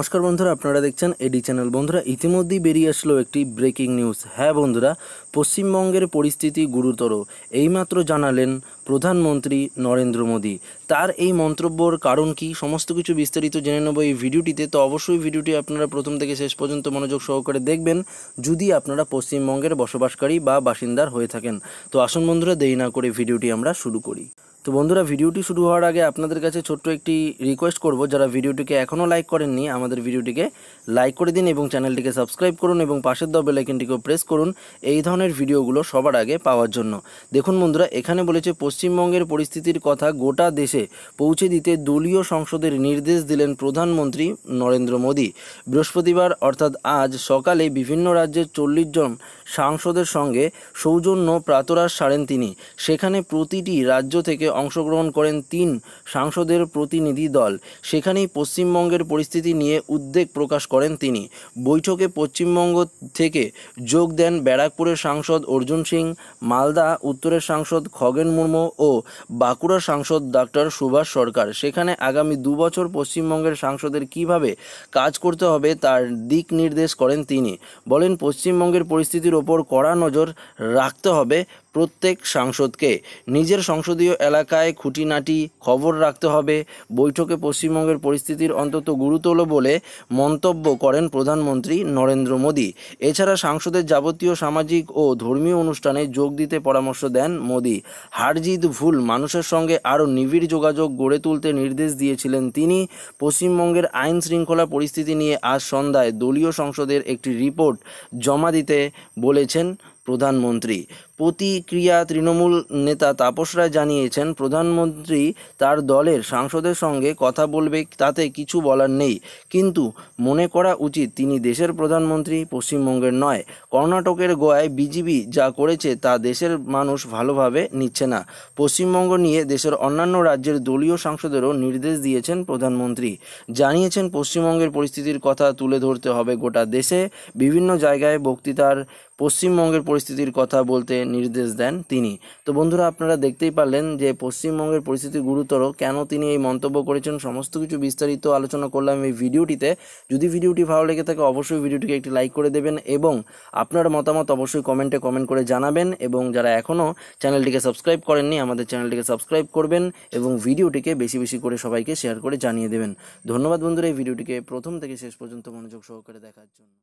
নমস্কার বন্ধুরা, আপনারা দেখছেন এডি চ্যানেল। বন্ধুরা, ইতিমধ্যেই বেরিয়ে আসলো একটি ব্রেকিং নিউজ হ্যাঁ বন্ধুরা, পশ্চিমবঙ্গের পরিস্থিতি গুরুতর। এইমাত্র জানালেন প্রধানমন্ত্রী নরেন্দ্র মোদী। তার এই মন্তব্যর কারণ কি, সমস্ত কিছু বিস্তারিত জেনে নেব এই ভিডিওটিতে। তো অবশ্যই ভিডিওটি আপনারা প্রথম থেকে শেষ পর্যন্ত মনোযোগ সহকারে দেখবেন, যদি আপনারা পশ্চিমবঙ্গের বসবাসকারী বা বাসিন্দার হয়ে থাকেন। তো আসুন বন্ধুরা, দেরি না করে ভিডিওটি আমরা শুরু করি। তো বন্ধুরা, ভিডিওটি শুরু হওয়ার আগে আপনাদের কাছে ছোট্ট একটি রিকোয়েস্ট করব। যারা ভিডিওটিকে এখনও লাইক করেননি, আমাদের ভিডিওটিকে লাইক করে দিন এবং চ্যানেলটিকে সাবস্ক্রাইব করুন এবং পাশের দেওয়া বেলাইকনটিকেও প্রেস করুন এই ধরনের ভিডিওগুলো সবার আগে পাওয়ার জন্য। দেখুন বন্ধুরা, এখানে বলেছে, পশ্চিমবঙ্গের পরিস্থিতির কথা গোটা দেশে পৌঁছে দিতে দলীয় সংসদের নির্দেশ দিলেন প্রধানমন্ত্রী নরেন্দ্র মোদী। বৃহস্পতিবার, অর্থাৎ আজ সকালে বিভিন্ন রাজ্যের চল্লিশ জন সাংসদের সঙ্গে সৌজন্য প্রাতরাশ সারেন তিনি। সেখানে প্রতিটি রাজ্য থেকে অংশগ্রহণ করেন তিন সাংসদের প্রতিনিধি দল। সেখানেই পশ্চিমবঙ্গের পরিস্থিতি নিয়ে উদ্বেগ প্রকাশ করেন তিনি। বৈঠকে পশ্চিমবঙ্গ থেকে যোগ দেন ব্যারাকপুরের সাংসদ অর্জুন সিং, মালদা উত্তরের সাংসদ খগেন মুর্মু ও বাঁকুড়ার সাংসদ ডাক্তার সুভাষ সরকার। সেখানে আগামী দু বছর পশ্চিমবঙ্গের সাংসদের কীভাবে কাজ করতে হবে তার দিক নির্দেশ করেন তিনি। বলেন, পশ্চিমবঙ্গের পরিস্থিতির ওপর কড়া নজর রাখতে হবে। প্রত্যেক সাংসদকে নিজের সংসদীয় এলাকায় খুঁটিনাটি খবর রাখতে হবে। বৈঠকে পশ্চিমবঙ্গের পরিস্থিতির অন্তত গুরুতর বলে মন্তব্য করেন প্রধানমন্ত্রী নরেন্দ্র মোদী। এছাড়া সাংসদের যাবতীয় সামাজিক ও ধর্মীয় অনুষ্ঠানে যোগ দিতে পরামর্শ দেন মোদী। হারজিত ভুল, মানুষের সঙ্গে আরও নিবিড় যোগাযোগ গড়ে তুলতে নির্দেশ দিয়েছিলেন তিনি। পশ্চিমবঙ্গের আইন শৃঙ্খলা পরিস্থিতি নিয়ে আজ সন্ধ্যায় দলীয় সংসদের একটি রিপোর্ট জমা দিতে বলেছেন প্রধানমন্ত্রী। প্রতিক্রিয়া তৃণমূল নেতা তাপস রায় জানিয়েছেন, প্রধানমন্ত্রী তার দলের সাংসদের সঙ্গে কথা বলবে, তাতে কিছু বলার নেই। কিন্তু মনে করা উচিত, তিনি দেশের প্রধানমন্ত্রী, পশ্চিমবঙ্গের নয়। কর্ণাটকের গোয়ায় বিজেপি যা করেছে, তা দেশের মানুষ ভালোভাবে নিচ্ছে না। পশ্চিমবঙ্গ নিয়ে দেশের অন্যান্য রাজ্যের দলীয় সাংসদেরও নির্দেশ দিয়েছেন প্রধানমন্ত্রী। জানিয়েছেন, পশ্চিমবঙ্গের পরিস্থিতির কথা তুলে ধরতে হবে গোটা দেশে। বিভিন্ন জায়গায় বক্তৃতার পশ্চিমবঙ্গের পরিস্থিতির কথা বলতে নির্দেশ দেন তিনি। তো বন্ধুরা, আপনারা দেখতেই পারলেন যে পশ্চিমবঙ্গের পরিস্থিতি গুরুতর। কেন তিনি এই মন্তব্য করেছেন সমস্ত কিছু বিস্তারিত আলোচনা করলাম এই ভিডিওটিতে। যদি ভিডিওটি ভালো লেগে থাকে, অবশ্যই ভিডিওটিকে একটি লাইক করে দেবেন এবং আপনার মতামত অবশ্যই কমেন্টে কমেন্ট করে জানাবেন এবং যারা এখনও চ্যানেলটিকে সাবস্ক্রাইব করেননি, আমাদের চ্যানেলটিকে সাবস্ক্রাইব করবেন এবং ভিডিওটিকে বেশি বেশি করে সবাইকে শেয়ার করে জানিয়ে দেবেন। ধন্যবাদ বন্ধুরা, এই ভিডিওটিকে প্রথম থেকে শেষ পর্যন্ত মনোযোগ সহকারে দেখার জন্য।